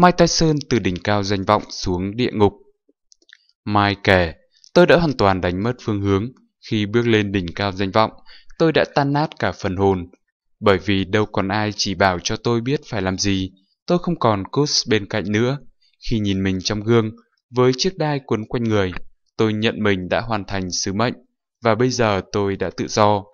Mike Tyson từ đỉnh cao danh vọng xuống địa ngục. Mike kể, tôi đã hoàn toàn đánh mất phương hướng. Khi bước lên đỉnh cao danh vọng, tôi đã tan nát cả phần hồn. Bởi vì đâu còn ai chỉ bảo cho tôi biết phải làm gì, tôi không còn Cus bên cạnh nữa. Khi nhìn mình trong gương, với chiếc đai quấn quanh người, tôi nhận mình đã hoàn thành sứ mệnh, và bây giờ tôi đã tự do.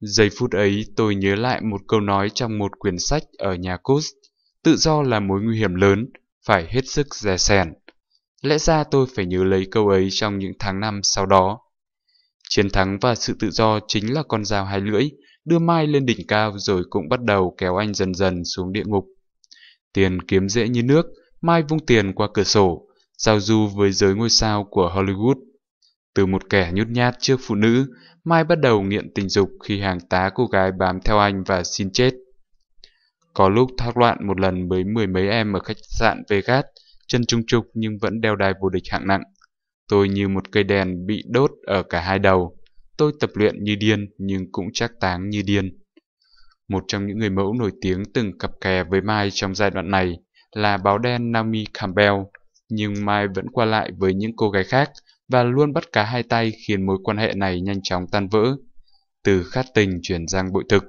Giây phút ấy tôi nhớ lại một câu nói trong một quyển sách ở nhà Cus. Tự do là mối nguy hiểm lớn, phải hết sức dè sẻn. Lẽ ra tôi phải nhớ lấy câu ấy trong những tháng năm sau đó. Chiến thắng và sự tự do chính là con dao hai lưỡi, đưa Mai lên đỉnh cao rồi cũng bắt đầu kéo anh dần dần xuống địa ngục. Tiền kiếm dễ như nước, Mai vung tiền qua cửa sổ, giao du với giới ngôi sao của Hollywood. Từ một kẻ nhút nhát trước phụ nữ, Mai bắt đầu nghiện tình dục khi hàng tá cô gái bám theo anh và xin chết. Có lúc thác loạn một lần với mười mấy em ở khách sạn Vegas, chân trung trục nhưng vẫn đeo đai vô địch hạng nặng. Tôi như một cây đèn bị đốt ở cả hai đầu. Tôi tập luyện như điên nhưng cũng chắc táng như điên. Một trong những người mẫu nổi tiếng từng cặp kè với Mai trong giai đoạn này là báo đen Naomi Campbell, nhưng Mai vẫn qua lại với những cô gái khác và luôn bắt cá hai tay khiến mối quan hệ này nhanh chóng tan vỡ. Từ khát tình chuyển sang bội thực,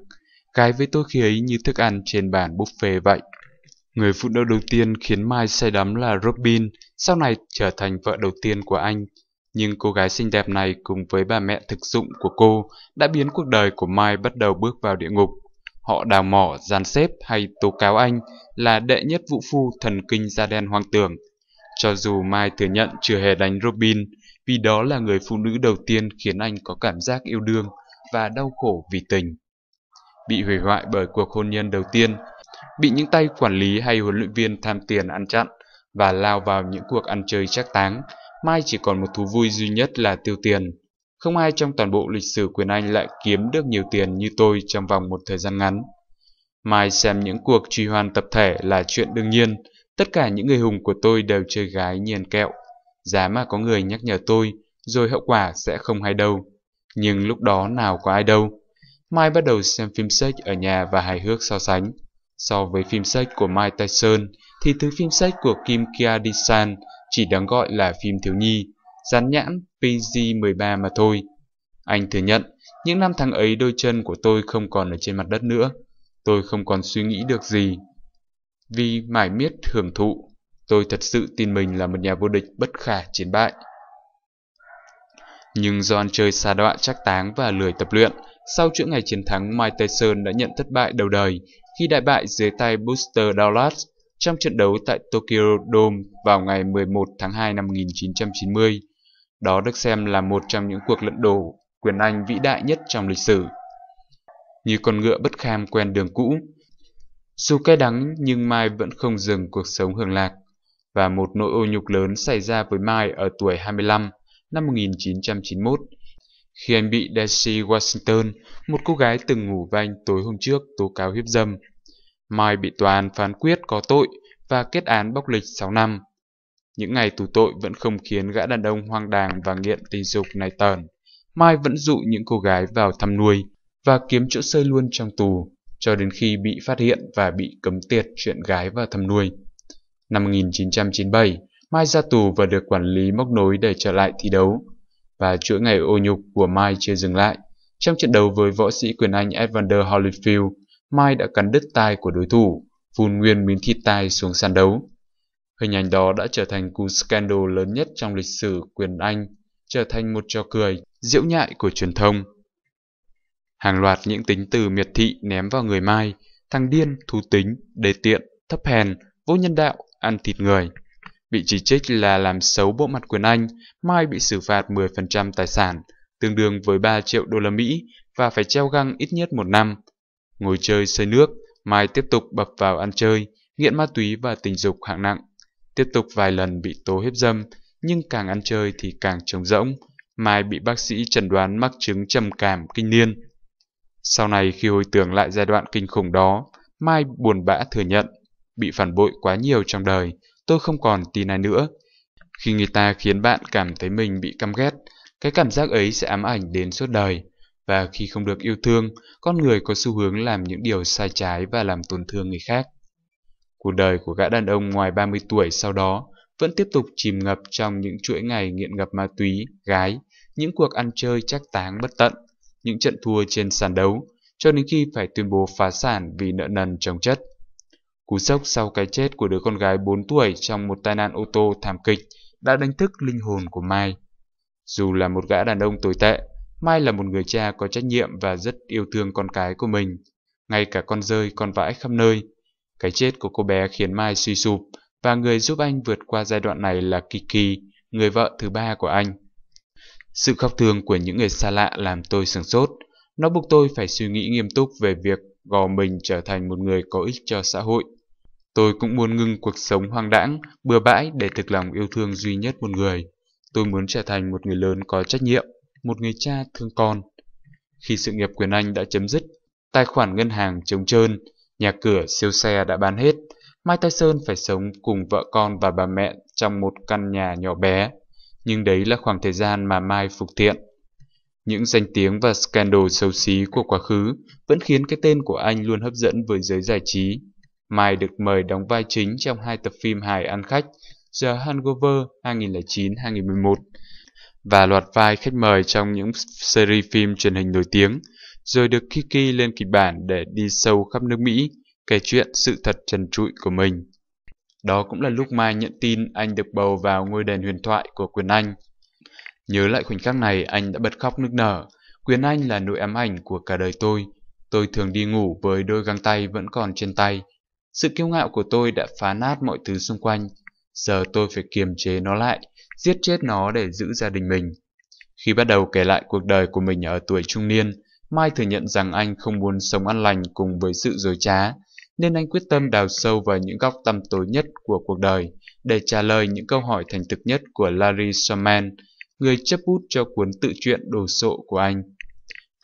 gái với tôi khi ấy như thức ăn trên bàn buffet vậy. Người phụ nữ đầu tiên khiến Mai say đắm là Robin, sau này trở thành vợ đầu tiên của anh. Nhưng cô gái xinh đẹp này cùng với bà mẹ thực dụng của cô đã biến cuộc đời của Mai bắt đầu bước vào địa ngục. Họ đào mỏ, gian xếp hay tố cáo anh là đệ nhất vũ phu thần kinh da đen hoang tưởng. Cho dù Mai thừa nhận chưa hề đánh Robin, vì đó là người phụ nữ đầu tiên khiến anh có cảm giác yêu đương và đau khổ vì tình. Bị hủy hoại bởi cuộc hôn nhân đầu tiên, bị những tay quản lý hay huấn luyện viên tham tiền ăn chặn và lao vào những cuộc ăn chơi chắc táng, Mai chỉ còn một thú vui duy nhất là tiêu tiền. Không ai trong toàn bộ lịch sử quyền Anh lại kiếm được nhiều tiền như tôi trong vòng một thời gian ngắn. Mai xem những cuộc truy hoan tập thể là chuyện đương nhiên, tất cả những người hùng của tôi đều chơi gái nhiên kẹo. Giá mà có người nhắc nhở tôi, rồi hậu quả sẽ không hay đâu. Nhưng lúc đó nào có ai đâu. Mai bắt đầu xem phim sách ở nhà và hài hước so sánh. So với phim sách của Mike Tyson, thì thứ phim sách của Kim Kardashian chỉ đáng gọi là phim thiếu nhi, dán nhãn PG-13 mà thôi. Anh thừa nhận, những năm tháng ấy đôi chân của tôi không còn ở trên mặt đất nữa. Tôi không còn suy nghĩ được gì. Vì mải miết hưởng thụ, tôi thật sự tin mình là một nhà vô địch bất khả chiến bại. Nhưng do ăn chơi xa đọa chắc táng và lười tập luyện, sau chuỗi ngày chiến thắng, Mike Tyson đã nhận thất bại đầu đời khi đại bại dưới tay Buster Douglas trong trận đấu tại Tokyo Dome vào ngày 11 tháng 2 năm 1990. Đó được xem là một trong những cuộc lận đổ quyền Anh vĩ đại nhất trong lịch sử. Như con ngựa bất kham quen đường cũ, dù cay đắng nhưng Mai vẫn không dừng cuộc sống hưởng lạc, và một nỗi ô nhục lớn xảy ra với Mai ở tuổi 25 năm 1991 khi anh bị Daisy Washington, một cô gái từng ngủ với anh tối hôm trước tố cáo hiếp dâm. Mai bị tòa án phán quyết có tội và kết án bóc lịch 6 năm. Những ngày tù tội vẫn không khiến gã đàn ông hoang đàng và nghiện tình dục này tờn. Mai vẫn dụ những cô gái vào thăm nuôi và kiếm chỗ sơi luôn trong tù, cho đến khi bị phát hiện và bị cấm tiệt chuyện gái vào thăm nuôi. Năm 1997, Mai ra tù và được quản lý móc nối để trở lại thi đấu. Và chuỗi ngày ô nhục của Mai chưa dừng lại. Trong trận đấu với võ sĩ quyền Anh Evander Holyfield, Mai đã cắn đứt tai của đối thủ, phun nguyên miếng thịt tai xuống sàn đấu. Hình ảnh đó đã trở thành cú scandal lớn nhất trong lịch sử quyền Anh, trở thành một trò cười, diễu nhại của truyền thông. Hàng loạt những tính từ miệt thị ném vào người Mai, thằng điên, thú tính, đề tiện, thấp hèn, vô nhân đạo, ăn thịt người. Bị chỉ trích là làm xấu bộ mặt quyền Anh, Mai bị xử phạt 10% tài sản, tương đương với 3 triệu đô la Mỹ và phải treo găng ít nhất một năm. Ngồi chơi xây nước, Mai tiếp tục bập vào ăn chơi, nghiện ma túy và tình dục hạng nặng. Tiếp tục vài lần bị tố hiếp dâm, nhưng càng ăn chơi thì càng trống rỗng. Mai bị bác sĩ chẩn đoán mắc chứng trầm cảm kinh niên. Sau này khi hồi tưởng lại giai đoạn kinh khủng đó, Mai buồn bã thừa nhận, bị phản bội quá nhiều trong đời, tôi không còn tin ai nữa. Khi người ta khiến bạn cảm thấy mình bị căm ghét, cái cảm giác ấy sẽ ám ảnh đến suốt đời. Và khi không được yêu thương, con người có xu hướng làm những điều sai trái và làm tổn thương người khác. Cuộc đời của gã đàn ông ngoài 30 tuổi sau đó vẫn tiếp tục chìm ngập trong những chuỗi ngày nghiện ngập ma túy, gái, những cuộc ăn chơi chắc táng bất tận, những trận thua trên sàn đấu, cho đến khi phải tuyên bố phá sản vì nợ nần chồng chất. Cú sốc sau cái chết của đứa con gái 4 tuổi trong một tai nạn ô tô thảm kịch đã đánh thức linh hồn của Mai. Dù là một gã đàn ông tồi tệ, Mai là một người cha có trách nhiệm và rất yêu thương con cái của mình. Ngay cả con rơi, con vãi khắp nơi. Cái chết của cô bé khiến Mai suy sụp, và người giúp anh vượt qua giai đoạn này là Kiki, người vợ thứ ba của anh. Sự khóc thương của những người xa lạ làm tôi sửng sốt. Nó buộc tôi phải suy nghĩ nghiêm túc về việc gò mình trở thành một người có ích cho xã hội. Tôi cũng muốn ngưng cuộc sống hoang đãng, bừa bãi để thực lòng yêu thương duy nhất một người. Tôi muốn trở thành một người lớn có trách nhiệm, một người cha thương con. Khi sự nghiệp quyền Anh đã chấm dứt, tài khoản ngân hàng trống trơn, nhà cửa siêu xe đã bán hết, Mai Tyson phải sống cùng vợ con và bà mẹ trong một căn nhà nhỏ bé. Nhưng đấy là khoảng thời gian mà Mai phục thiện. Những danh tiếng và scandal xấu xí của quá khứ vẫn khiến cái tên của anh luôn hấp dẫn với giới giải trí. Mai được mời đóng vai chính trong hai tập phim hài ăn khách The Hangover 2009-2011 và loạt vai khách mời trong những series phim truyền hình nổi tiếng, rồi được Kiki lên kịch bản để đi sâu khắp nước Mỹ, kể chuyện sự thật trần trụi của mình. Đó cũng là lúc Mai nhận tin anh được bầu vào ngôi đền huyền thoại của quyền Anh. Nhớ lại khoảnh khắc này anh đã bật khóc nức nở. Quyền Anh là nỗi ám ảnh của cả đời tôi. Tôi thường đi ngủ với đôi găng tay vẫn còn trên tay. Sự kiêu ngạo của tôi đã phá nát mọi thứ xung quanh. Giờ tôi phải kiềm chế nó lại, giết chết nó để giữ gia đình mình. Khi bắt đầu kể lại cuộc đời của mình ở tuổi trung niên, Mai thừa nhận rằng anh không muốn sống an lành cùng với sự dối trá, nên anh quyết tâm đào sâu vào những góc tăm tối nhất của cuộc đời để trả lời những câu hỏi thành thực nhất của Larry Sherman, người chấp bút cho cuốn tự truyện đồ sộ của anh.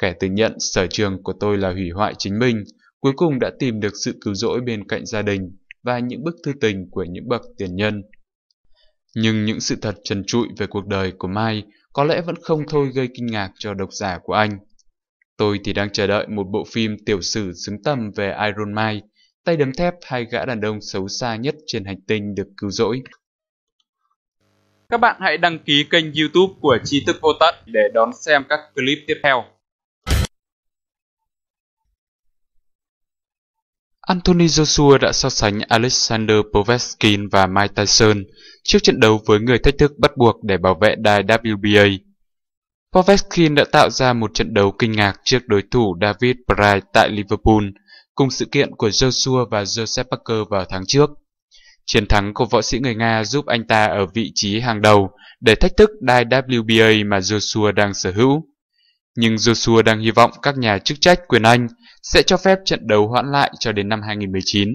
Kẻ từ nhận sở trường của tôi là hủy hoại chính mình, cuối cùng đã tìm được sự cứu rỗi bên cạnh gia đình và những bức thư tình của những bậc tiền nhân. Nhưng những sự thật trần trụi về cuộc đời của Mai có lẽ vẫn không thôi gây kinh ngạc cho độc giả của anh. Tôi thì đang chờ đợi một bộ phim tiểu sử xứng tầm về Iron Mai, tay đấm thép hai gã đàn ông xấu xa nhất trên hành tinh được cứu rỗi. Các bạn hãy đăng ký kênh youtube của Trí Thức Vô Tận để đón xem các clip tiếp theo. Anthony Joshua đã so sánh Alexander Povetskin và Mike Tyson trước trận đấu với người thách thức bắt buộc để bảo vệ đài WBA. Povetskin đã tạo ra một trận đấu kinh ngạc trước đối thủ David Bright tại Liverpool, cùng sự kiện của Joshua và Joseph Parker vào tháng trước. Chiến thắng của võ sĩ người Nga giúp anh ta ở vị trí hàng đầu để thách thức đai WBA mà Joshua đang sở hữu. Nhưng Joshua đang hy vọng các nhà chức trách quyền Anh sẽ cho phép trận đấu hoãn lại cho đến năm 2019,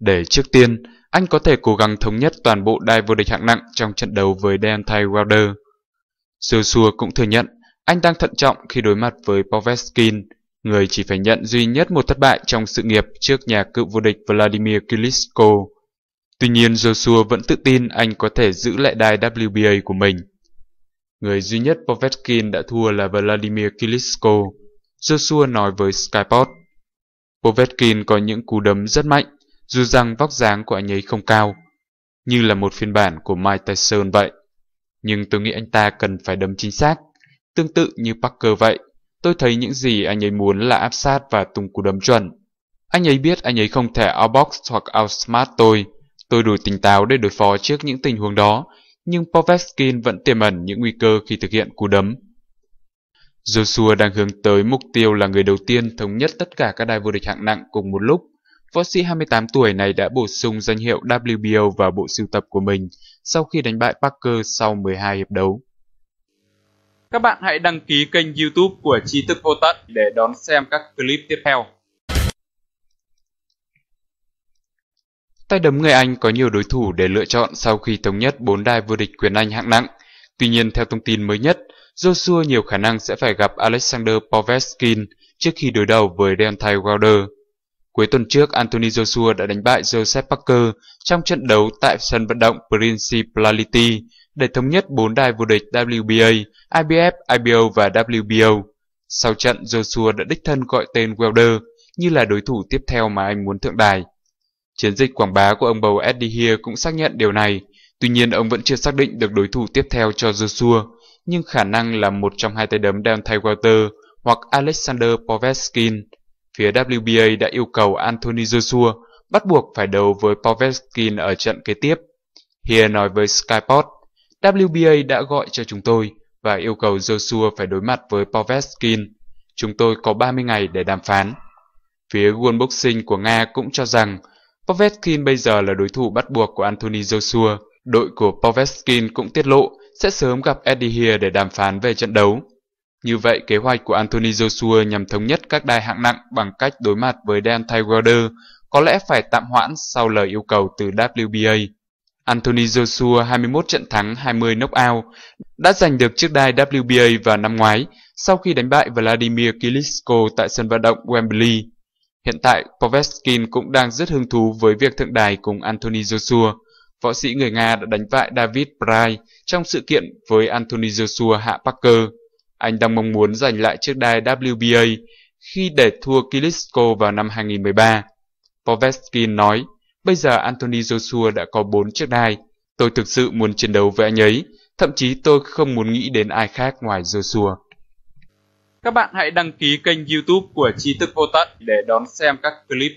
để trước tiên anh có thể cố gắng thống nhất toàn bộ đai vô địch hạng nặng trong trận đấu với Deontay Wilder. Joshua cũng thừa nhận anh đang thận trọng khi đối mặt với Povetkin, người chỉ phải nhận duy nhất một thất bại trong sự nghiệp trước nhà cựu vô địch Vladimir Klitschko. Tuy nhiên Joshua vẫn tự tin anh có thể giữ lại đai WBA của mình. Người duy nhất Povetkin đã thua là Vladimir Klitschko, Joshua nói với Skyport. Povetkin có những cú đấm rất mạnh, dù rằng vóc dáng của anh ấy không cao, như là một phiên bản của Mike Tyson vậy. Nhưng tôi nghĩ anh ta cần phải đấm chính xác, tương tự như Parker vậy. Tôi thấy những gì anh ấy muốn là áp sát và tung cú đấm chuẩn. Anh ấy biết anh ấy không thể outbox hoặc outsmart tôi. Tôi đủ tỉnh táo để đối phó trước những tình huống đó, nhưng Povetskin vẫn tiềm ẩn những nguy cơ khi thực hiện cú đấm. Joshua đang hướng tới mục tiêu là người đầu tiên thống nhất tất cả các đai vô địch hạng nặng cùng một lúc. Võ sĩ 28 tuổi này đã bổ sung danh hiệu WBO vào bộ sưu tập của mình sau khi đánh bại Parker sau 12 hiệp đấu. Các bạn hãy đăng ký kênh youtube của Trí Thức Vô Tận để đón xem các clip tiếp theo. Tay đấm người Anh có nhiều đối thủ để lựa chọn sau khi thống nhất 4 đai vô địch quyền Anh hạng nặng. Tuy nhiên, theo thông tin mới nhất, Joshua nhiều khả năng sẽ phải gặp Alexander Povetskin trước khi đối đầu với Deontay Wilder. Cuối tuần trước, Anthony Joshua đã đánh bại Joseph Parker trong trận đấu tại sân vận động Principality để thống nhất 4 đai vô địch WBA, IBF, IBO và WBO. Sau trận, Joshua đã đích thân gọi tên Wilder như là đối thủ tiếp theo mà anh muốn thượng đài. Chiến dịch quảng bá của ông bầu Eddie Hear cũng xác nhận điều này, tuy nhiên ông vẫn chưa xác định được đối thủ tiếp theo cho Joshua, nhưng khả năng là một trong hai tay đấm Deontay Wilder hoặc Alexander Povetskin. Phía WBA đã yêu cầu Anthony Joshua bắt buộc phải đấu với Povetskin ở trận kế tiếp. Hear nói với Skyport, WBA đã gọi cho chúng tôi và yêu cầu Joshua phải đối mặt với Povetskin. Chúng tôi có 30 ngày để đàm phán. Phía World Boxing của Nga cũng cho rằng Povetkin bây giờ là đối thủ bắt buộc của Anthony Joshua. Đội của Povetkin cũng tiết lộ sẽ sớm gặp Eddie Hear để đàm phán về trận đấu. Như vậy, kế hoạch của Anthony Joshua nhằm thống nhất các đai hạng nặng bằng cách đối mặt với Dan Tigerder có lẽ phải tạm hoãn sau lời yêu cầu từ WBA. Anthony Joshua 21 trận thắng 20 knockout đã giành được chiếc đai WBA vào năm ngoái sau khi đánh bại Vladimir Klitschko tại sân vận động Wembley. Hiện tại, Povetskin cũng đang rất hứng thú với việc thượng đài cùng Anthony Joshua. Võ sĩ người Nga đã đánh bại David Bray trong sự kiện với Anthony Joshua hạ Parker. Anh đang mong muốn giành lại chiếc đai WBA khi để thua Klitschko vào năm 2013. Povetskin nói, bây giờ Anthony Joshua đã có 4 chiếc đai. Tôi thực sự muốn chiến đấu với anh ấy, thậm chí tôi không muốn nghĩ đến ai khác ngoài Joshua. Các bạn hãy đăng ký kênh youtube của Tri thức vô tận để đón xem các clip